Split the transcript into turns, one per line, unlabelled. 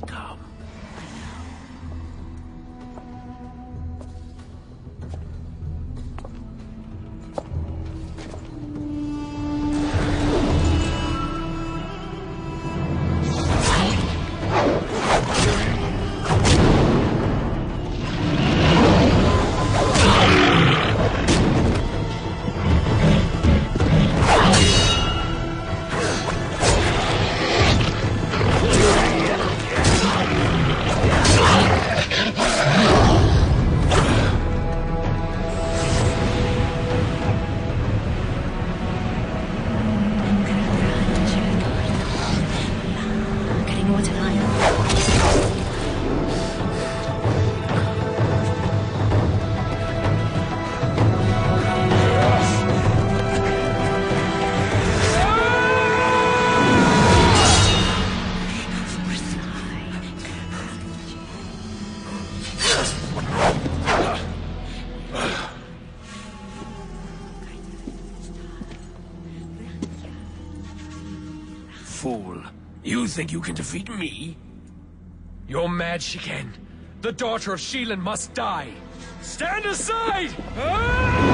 come. Fool. You think you can defeat me?
You're mad, Shiken. The daughter of Shilen must die. Stand aside! Ah!